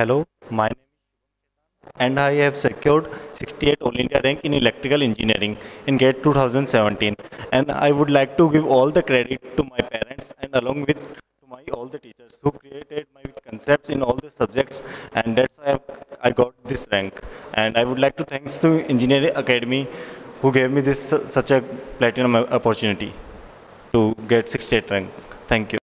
Hello, my name is and I have secured 68 All India rank in electrical engineering in GATE 2017 and I would like to give all the credit to my parents and along with my all the teachers who created my concepts in all the subjects and that's why I got this rank and I would like to thanks to Engineers Academy who gave me this such a platinum opportunity to get 68 rank. Thank you.